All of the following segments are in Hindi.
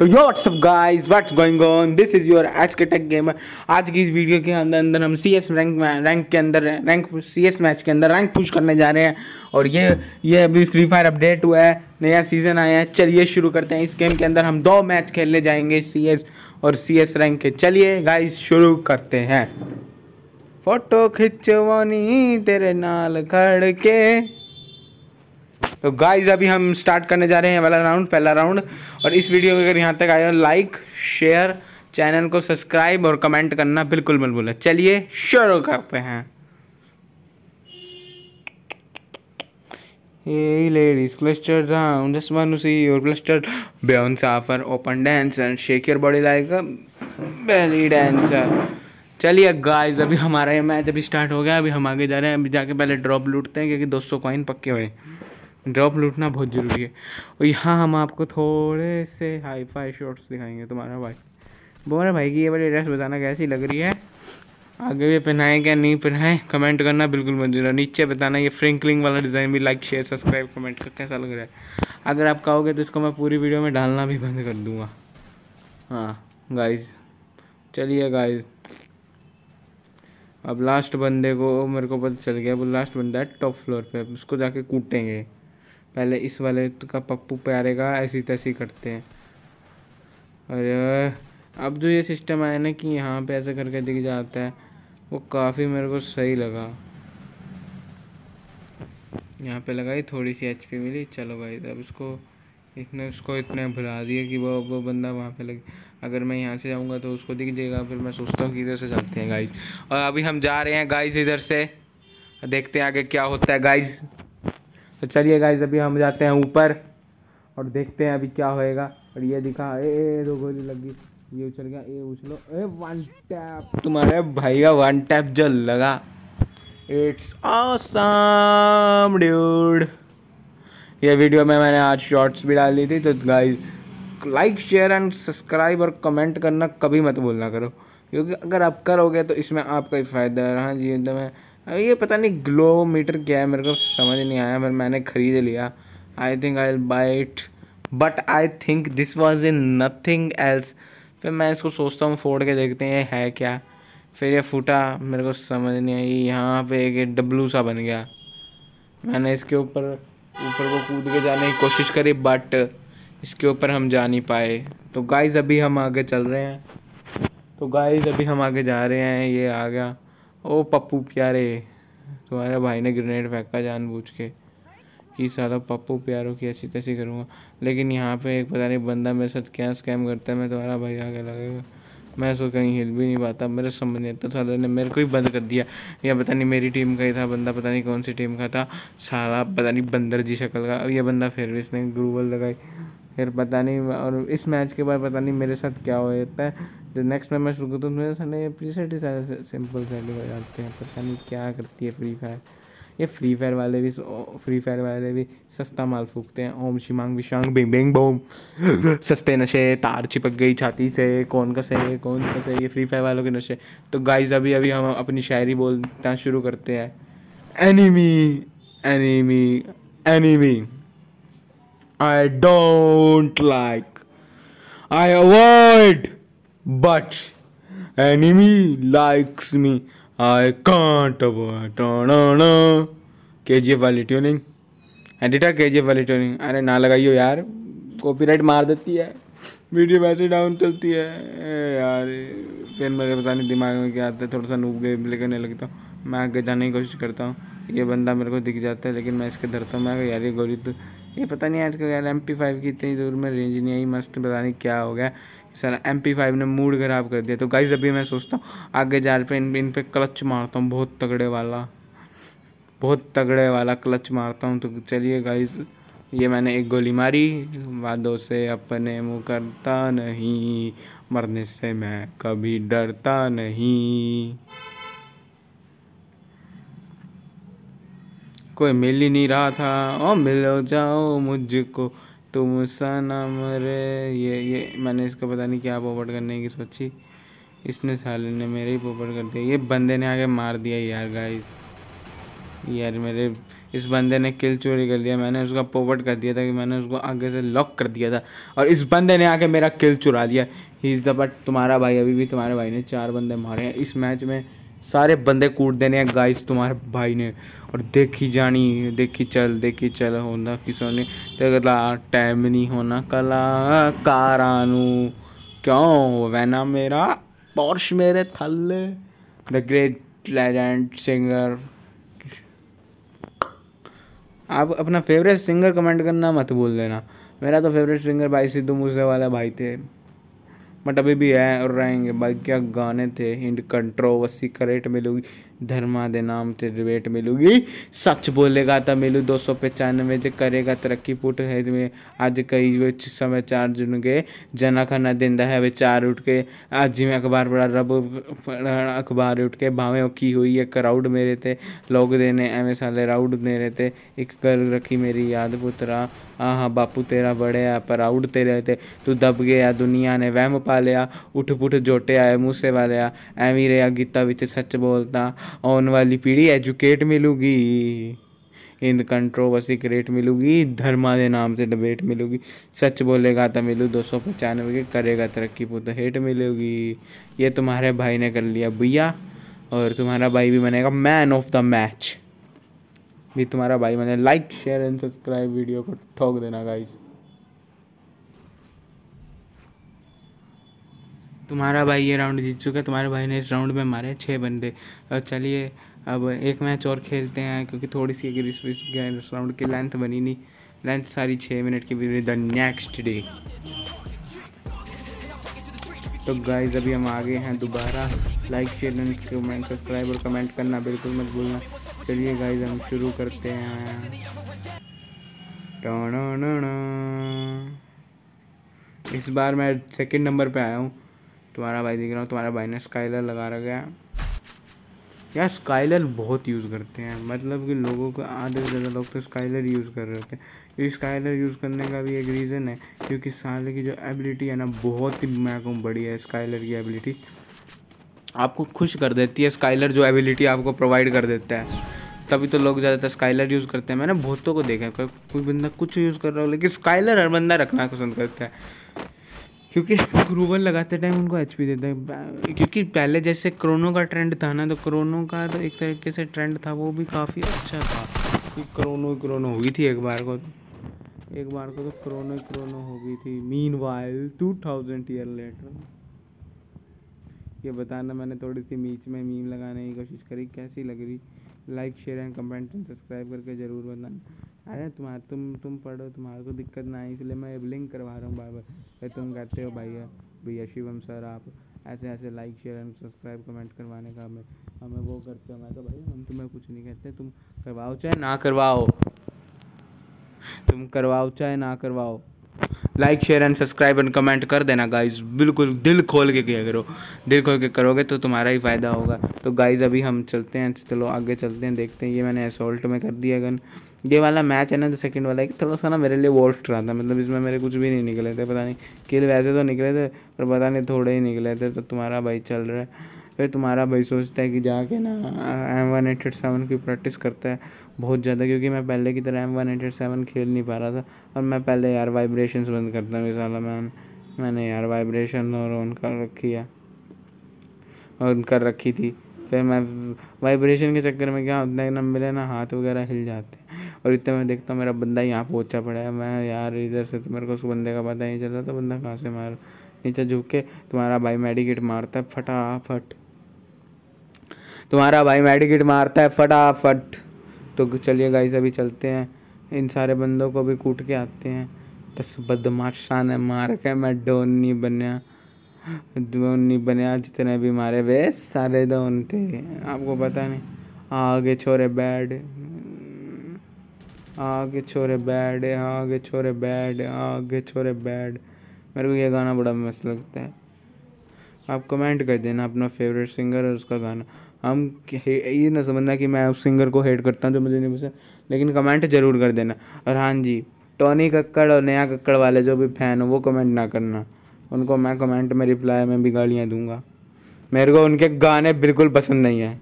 तो yo WhatsApp guys what's going on this is your आज के टेक गेमर आज की इस वीडियो के अंदर अंदर हम सी एस रैंक रैंक के अंदर रैंक सी एस मैच के अंदर रैंक पुश करने जा रहे हैं। और ये ये अभी फ्री फायर अपडेट हुआ है। नया सीज़न आया है। चलिए शुरू करते हैं। इस गेम के अंदर हम दो मैच खेलने जाएँगे सी एस और सी एस रैंक के। चलिए गाइस शुरू करते हैं। फ़ोटो खिंचवानी तेरे नाल खड़ के तो गाइस अभी हम स्टार्ट करने जा रहे हैं वाला राउंड पहला राउंड और इस वीडियो को अगर यहाँ तक आया लाइक शेयर चैनल को सब्सक्राइब और कमेंट करना बिल्कुल मत भूलें चलिए शुरू करते हैं Hey ladies, cluster down. Just want to see your cluster bounce offer, open dance and shake your body. चलिए गाइस अभी हमारा ये मैच अभी स्टार्ट हो गया अभी हम आगे जा रहे हैं अभी जाके पहले ड्रॉप लूटते हैं क्योंकि 200 कॉइन पक्के हुए ड्रॉप लूटना बहुत ज़रूरी है। और यहाँ हम आपको थोड़े से हाई फाई शॉट्स दिखाएँगे तुम्हारा भाई। बोल भाई की ये वाली ड्रेस बताना कैसी लग रही है? आगे भी पहनाए क्या? नहीं पहनाए? कमेंट करना बिल्कुल मत भूलना। नीचे बताना ये फ्रिंकलिंग वाला डिज़ाइन भी लाइक शेयर सब्सक्राइब कमेंट का कैसा लग रहा है। अगर आप कहोगे तो इसको मैं पूरी वीडियो में डालना भी बंद कर दूँगा। हाँ गाइज़ चलिए गाइज़ अब लास्ट बंदे को मेरे को पता चल गया। वो लास्ट बंदा है टॉप फ्लोर पे। उसको जाके कूटेंगे। पहले इस वाले का पप्पू प्यारे का ऐसी तैसी करते हैं। और अब जो ये सिस्टम आया ना कि यहाँ पे ऐसे करके दिख जाता है, वो काफ़ी मेरे को सही लगा। यहाँ पे लगाई, थोड़ी सी एचपी मिली, चलो भाई, अब इसको, इसने उसको इतने भुला दिया कि वो वो बंदा वहाँ पे लगे, अगर मैं यहाँ से जाऊँगा तो उसको दिख जाएगा, फिर मैं सोचता हूँ कि इधर से चलते हैं गाइज़ और अभी हम जा रहे हैं गाइज़ इधर से। देखते हैं आगे क्या होता है गाइज़ तो चलिए गाइज़ अभी हम जाते हैं ऊपर और देखते हैं अभी क्या होएगा। और ये दिखा ए, दो गोली लगी ये उछल गया ए उछलो। ए वन टैप तुम्हारे भाई का वन टैप जो लगा। इट्स awesome ड्यूड ये वीडियो में मैंने आज शॉर्ट्स भी डाली थी तो guys like share and subscribe और कमेंट करना कभी मत भूलना करो। क्योंकि अगर आप करोगे तो इसमें आपका ही फ़ायदा है। हाँ जी एकदम है। ये पता नहीं ग्लो मीटर क्या है, मेरे को समझ नहीं आया, पर मैंने ख़रीद लिया। I think I buy it but I think this was in nothing else फिर मैं इसको सोचता हूँ, फोड़ के देखते हैं है क्या। फिर ये फूटा, मेरे को समझ नहीं आई, यहाँ पे एक डब्लू सा बन गया। मैंने इसके ऊपर ऊपर को कूद के जाने की कोशिश करी बट इसके ऊपर हम जा नहीं पाए। तो गाइस अभी हम आगे चल रहे हैं। तो गाइस अभी हम आगे जा रहे हैं, ये आ गया। ओ पप्पू प्यारे, तुम्हारे भाई ने ग्रेनेड फेंका जानबूझ के कि सारा पप्पू प्यारों की ऐसी तैसी करूँगा। लेकिन यहाँ पे एक पता नहीं बंदा मेरे साथ क्या स्कैम करता है, मैं तुम्हारा भाई आगे लगेगा। मैं इसको कहीं हिल भी नहीं पाता, मेरे समझ नहीं आता साले ने मेरे को ही बंद कर दिया। या पता नहीं मेरी टीम का ही था बंदा, पता नहीं कौन सी टीम का था। सारा पता नहीं बंदर जी शक्ल का और ये बंदा फिर भी इसने ग्रूवल लगाई। फिर पता नहीं और इस मैच के बाद पता नहीं मेरे साथ क्या हो जाता है। जो नेक्स्ट मैच मैं शुरू करता हूँ, मेरे सामने प्रीसेट ही सारे सिंपल सेट हो जाते हैं, पता नहीं क्या करती है फ्री फायर ये फ्री फायर वाले भी फ्री फायर वाले भी सस्ता माल फूकते हैं। ओम शिमांग विशांग बिंग बिंग बोम सस्ते नशे, तार चिपक गई छाती से, कौन का से कौन का से ये फ्री फायर वालों के नशे। तो गाइज़ अभी अभी हम अपनी शायरी बोलना शुरू करते हैं। Enemy enemy enemy I don't like I avoid but enemy likes me I can't K G F वाली tuning editor K G F वाली ट्यूनिंग अरे ना लगाइयो यार। कॉपीराइट मार देती है। वीडियो वैसे डाउन चलती है। यार फिर मेरे पता नहीं दिमाग में क्या आता है। थोड़ा सा नूब गेम लेकर लगता हूँ। मैं आगे जाने की कोशिश करता हूँ। ये बंदा मेरे को दिख जाता है, लेकिन मैं इसके धरता हूँ मैं यार ये गोली तो ये पता नहीं आजकल यार एम पी फाइव की इतनी दूर में रेंज नहीं आई, मस्त पता नहीं क्या हो गया। सर एम पी फाइव ने मूड ख़राब कर दिया। तो गाइज़ अभी मैं सोचता हूँ, आगे जा पे इन इन पे क्लच मारता हूँ, बहुत तगड़े वाला। बहुत तगड़े वाला क्लच मारता हूँ। तो चलिए गाइज़ ये मैंने एक गोली मारी। वादों से अपने मुँह करता नहीं, मरने से मैं कभी डरता नहीं। कोई मिल ही नहीं रहा था। ओ मिलो जाओ मुझको। तुम सा सनम रे ये ये, मैंने इसको पता नहीं क्या पोपट करने की सोची। इसने साले ने मेरे ही पोपट कर दिया। ये बंदे ने आगे मार दिया यार गाइस यार मेरे, इस बंदे ने किल चोरी कर लिया। मैंने उसका पोपट कर दिया था कि मैंने उसको आगे से लॉक कर दिया था। और इस बंदे ने आके मेरा किल चुरा लिया। ही इज़ द बट तुम्हारा भाई, अभी भी तुम्हारे भाई ने चार बंदे मारे हैं। इस मैच में सारे बंदे कूट देने हैं गाइस तुम्हारे भाई ने। और देखी जानी, देखी चल देखी चल, होना किसों ने। तेरा टाइम नहीं होना कला कारानू क्यों वैना मेरा पॉर्श मेरे थल्ले। द ग्रेट लेजेंड सिंगर आप अपना फेवरेट सिंगर कमेंट करना मत भूल देना। मेरा तो फेवरेट सिंगर भाई सिद्धू मूसे वाला भाई थे। बट अभी भी है और रहेंगे। भाई क्या गाने थे? इंड कंट्रोवर्सी करेट मिलूगी। धर्मा दे नाम ते डिबेट मिलूगी। सच बोलेगा तो मिलू, दो सौ पचानवे जो करेगा, तरक्की पुट है अज कई समाचार जुन गए जना खाना दिंदा है विचार उठ के। अज जिमें अखबार पढ़ा, रब अखबार उठ के भावें औखी हुई है, क्राउड मेरे ते, लोग देने एवं साले राउड मेरे ते। एक गल रखी मेरी याद पुत्रा हाँ हाँ बापू तेरा बड़े आ प्राउड तेरे ते। तू दब गया, दुनिया ने वहम पा लिया, उठ पुठ जोटे आए, मूसे वाले एवं रहा गीता सच बोलता आने वाली पीढ़ी एजुकेट मिलूगी, इन कंट्रोवर्सी क्रिएट मिलूगी, धर्मा के नाम से डिबेट मिलूगी। सच बोलेगा तो मिलू, दो सौ पचानवे के करेगा तरक्की पुत हेट मिलेगी। ये तुम्हारे भाई ने कर लिया भैया, और तुम्हारा भाई भी बनेगा मैन ऑफ़ द मैच भी तुम्हारा भाई बने like share and subscribe video को ठोक देना गाइस तुम्हारा भाई ये राउंड जीत चुका है, तुम्हारे भाई ने इस राउंड में मारे छः बंदे। और चलिए, अब एक मैच और खेलते हैं, क्योंकि थोड़ी सी अगर इस राउंड की लेंथ बनी नहीं। लेंथ सारी छः मिनट की भी द नेक्स्ट डे तो गाइज़ अभी हम आ गए हैं दोबारा। लाइक शेयर कमेंट सब्सक्राइब और कमेंट करना बिल्कुल मत भूलना। चलिए गाइज़ हम शुरू करते हैं। इस बार मैं सेकंड नंबर पे आया हूँ। तुम्हारा भाई दिख रहा हूँ, तुम्हारा भाई ने स्काइलर लगा रखा है। यार स्काइलर बहुत यूज़ करते हैं। मतलब कि लोगों को आधे से ज़्यादा लोग तो स्काइलर यूज़ कर रहे थे क्योंकि स्काइलर यूज़ करने का भी एक रीज़न है, क्योंकि साले की जो एबिलिटी है ना, बहुत ही मैं कहूँ बड़ी है स्काइलर की एबिलिटी आपको खुश कर देती है स्काइलर जो एबिलिटी आपको प्रोवाइड कर देता है। तभी तो लोग ज़्यादातर स्काइलर यूज़ करते हैं। मैंने बहुतों को देखा है, कोई बंदा कुछ यूज़ कर रहा हो, लेकिन स्काइलर हर बंदा रखना पसंद करता है। क्योंकि ग्रूवल लगाते टाइम उनको एच पी देता है। क्योंकि पहले जैसे क्रोनो का ट्रेंड था ना तो क्रोनो का तो एक तरीके से ट्रेंड था वो भी काफ़ी अच्छा था। कि क्रोनो क्रोनो हुई थी एक बार को। तो एक बार को तो क्रोनो क्रोनो हो गई थी। Meanwhile two thousand year later ये बताना मैंने थोड़ी सी बीच में मीम लगाने की कोशिश करी कैसी लग रही? Like share and comment and subscribe करके ज़रूर बताना। अरे तुम्हारे तुम तुम पढ़ो तुम्हारे को दिक्कत ना आई इसलिए मैं लिंक करवा रहा हूँ बार बार। फिर तुम कहते हो भैया भैया शिवम सर आप ऐसे ऐसे like share and subscribe comment करवाने का हमें हमें वो करते हो। मैं तो भाई हम तुम्हें कुछ नहीं कहते तुम करवाओ चाहे ना करवाओ। तुम करवाओ चाहे ना करवाओ। Like share and subscribe and comment कर देना गाइज़ बिल्कुल दिल खोल के किया करो। दिल खोल के करोगे तो तुम्हारा ही फ़ायदा होगा। तो गाइज़ अभी हम चलते हैं चलो आगे चलते हैं देखते हैं। ये मैंने असोल्ट में कर दिया गन ये वाला मैच है ना जो सेकंड वाला एक थोड़ा सा ना मेरे लिए वर्स्ट रहा था। मतलब इसमें मेरे कुछ भी नहीं निकले थे, पता नहीं किल वैसे तो निकले थे, पर पता नहीं थोड़े ही निकले थे तो तुम्हारा भाई चल रहा है। फिर तुम्हारा भाई सोचता है कि जाके ना एम वन एट सेवन की प्रैक्टिस करता है बहुत ज़्यादा, क्योंकि मैं पहले की तरह एम वन एट सेवन खेल नहीं पा रहा था, और मैं पहले यार वाइब्रेशन बंद करता हूँ साला मैंने मैंने यार वाइब्रेशन और ऑन कर रखी है। ऑन कर रखी थी। फिर मैं वाइब्रेशन के चक्कर में क्या होता है ना मेरे ना हाथ वगैरह हिल जाते। हैं और इतने मैं देखता हूँ मेरा बंदा यहाँ पहुँचा पड़ा है। मैं यार इधर से तो मेरे को उस बंदे का पता नहीं चल रहा था, बंदा कहाँ से मार, नीचे झुक के तुम्हारा भाई मेडिकेट मारता है, फटाफट। तुम्हारा भाई मेडिकेट मारता है, फटाफट। तो चलिए गाइस अभी चलते हैं। इन सारे बंदों को भी कूट के आते हैं। दस बदमाशा ने मार के मैं डोन बनया। नहीं बनया जितने भी मारे वे, सारे डोन थे। आपको पता नहीं। आगे छोरे बैड। आगे छोरे बैड, आगे छोरे बैड, आगे छोरे बैड। मेरे को ये गाना बड़ा मस्त लगता है। आप कमेंट कर देना अपना फेवरेट सिंगर और उसका गाना। हम ये ना समझना कि मैं उस सिंगर को हेट करता हूँ जो मुझे नहीं पसंद। लेकिन कमेंट ज़रूर कर देना। और हाँ जी टोनी कक्कड़ और नया कक्कड़ वाले जो भी फ़ैन हो, वो कमेंट ना करना। उनको मैं कमेंट में रिप्लाई में भी गालियाँ दूँगा। मेरे को उनके गाने बिल्कुल पसंद नहीं है।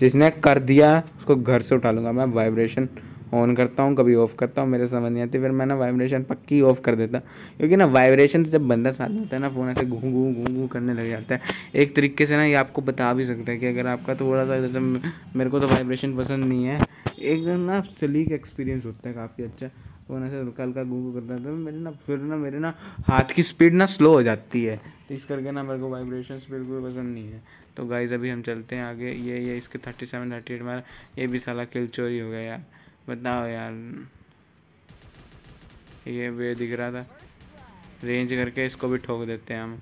जिसने कर दिया, उसको घर से उठा लूँगा। मैं वाइब्रेशन ऑन करता हूँ, कभी ऑफ़ करता हूँ, मेरे समझ नहीं आती, फिर मैं ना वाइब्रेशन पक्की ऑफ़ कर देता क्योंकि ना वाइब्रेशन से जब बंदा साथ होता है ना फ़ोन ऐसे घूम घूम घूम घूम करने लग जाता है। एक तरीके से ना ये आपको बता भी सकता है कि अगर आपका थोड़ा सा जैसे मेरे को तो वाइब्रेशन पसंद नहीं है। एक ना सलीक एक्सपीरियंस होता है काफ़ी अच्छा। फ़ोन ऐसे हल्का हल्का घूम करता तो मेरे ना, फिर ना मेरे ना हाथ की स्पीड ना स्लो हो जाती है। तो इस करके ना मेरे को वाइब्रेशन बिल्कुल पसंद नहीं है। तो गाइज़ अभी हम चलते हैं आगे। ये ये, इसके थर्टी सेवन थर्टी एट मारा, ये भी साला किल चोरी हो गया यार। बताओ यार। ये वे दिख रहा था। रेंज करके इसको भी ठोक देते हैं हम।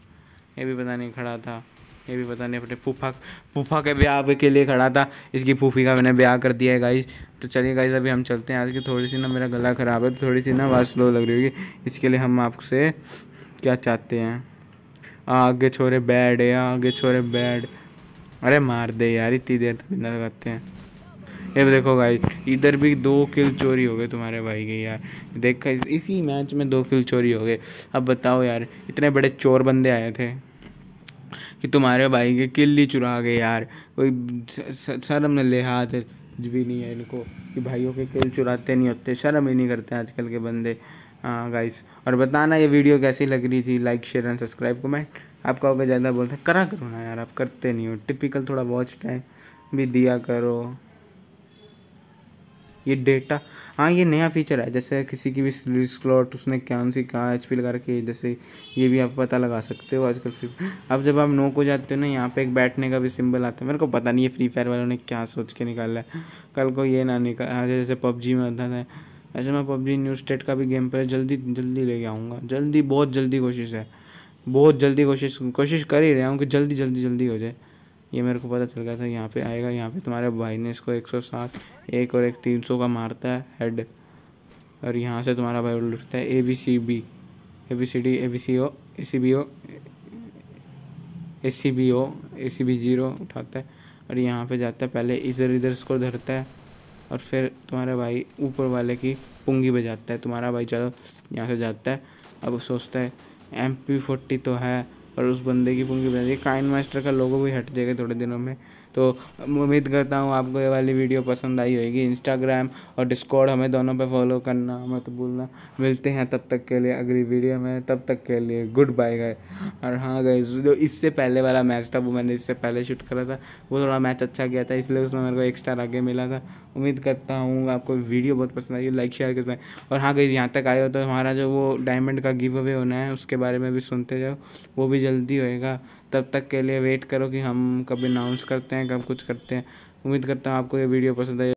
ये भी पता नहीं खड़ा था। ये भी पता नहीं अपने फूफा फूफा के ब्याह के लिए खड़ा था। इसकी फूफी का मैंने ब्याह कर दिया है गाइस तो चलिए गाइस अभी हम चलते हैं। आज की थोड़ी सी ना मेरा गला ख़राब है तो थोड़ी सी ना आवाज़ स्लो लग रही होगी। इसके लिए हम आपसे क्या चाहते हैं? आगे छोरे बैड है, आगे छोरे बैड। अरे मार दे यार, इतनी देर तक बिना लगाते हैं। ये देखो भाई इधर भी दो किल चोरी हो गए तुम्हारे भाई के यार। देखा इसी मैच में दो किल चोरी हो गए। अब बताओ यार, इतने बड़े चोर बंदे आए थे कि तुम्हारे भाई के किल ही चुरा गए यार। कोई शर्म न लिहाज भी नहीं है इनको कि भाइयों के किल चुराते नहीं होते, शर्म ही नहीं करते आजकल के बंदे। हाँ गाइस और बताना ये वीडियो कैसी लग रही थी? Like share and subscribe comment आप कहोगे ज़्यादा बोलते करा करो ना यार, आप करते नहीं हो। टिपिकल थोड़ा वॉच टाइम भी दिया करो। ये डेटा हाँ ये नया फीचर है। जैसे किसी की भी स्लॉट उसने कौन सी कहाँ एच पी लगा रखी है, जैसे ये भी आप पता लगा सकते हो आजकल फिर अब जब आप नो को जाते हो ना, यहाँ पे एक बैठने का भी सिंबल आता है। मेरे को पता नहीं है फ्री फायर वालों ने क्या सोच के निकाला है। कल को ये ना निकाल जैसे पबजी में आता था। ऐसे मैं पबजी न्यू स्टेट का भी गेम प्ले जल्दी जल्दी लेके आऊँगा। जल्दी, बहुत जल्दी कोशिश है। बहुत जल्दी कोशिश कोशिश कर ही रहा हूँ कि जल्दी जल्दी जल्दी हो जाए। ये मेरे को पता चल गया था, यहाँ पे आएगा, यहाँ पे तुम्हारे भाई ने इसको 107 एक और एक 300 का मारता है हेड और यहाँ से तुम्हारा भाई उठता है A B C B A B C D A B C O A C B O A C B O A C B zero उठाता है। और यहाँ पे जाता है, पहले इधर इधर इसको धरता है, और फिर तुम्हारे भाई ऊपर वाले की पुंगी बजाता है। तुम्हारा भाई चलो यहाँ से जाता है, अब सोचता है एम पी फोर्टी तो है और उस बंदे की दी काइन मास्टर का लोगो भी हट जाएगा थोड़े दिनों में। तो उम्मीद करता हूँ आपको ये वाली वीडियो पसंद आई होगी। इंस्टाग्राम और डिस्कॉर्ड हमें दोनों पे फॉलो करना मत भूलना। मिलते हैं तब तक के लिए अगली वीडियो में। तब तक के लिए गुड बाय गए और हाँ गए जो इससे पहले वाला मैच था, वो मैंने इससे पहले शूट करा था। वो थोड़ा मैच अच्छा गया था, इसलिए उसमें मेरे को एक स्टार आगे मिला था। उम्मीद करता हूँ आपको वीडियो बहुत पसंद आई। लाइक शेयर करते हैं और हाँ गई यहाँ तक आए हो तो हमारा जो वो डायमंड का गिव अवे होना है, उसके बारे में भी सुनते जाओ। वो भी जल्दी होएगा। तब तक के लिए वेट करो कि हम कब अनाउंस करते हैं, कब कुछ करते हैं। उम्मीद करता हूँ आपको ये वीडियो पसंद आई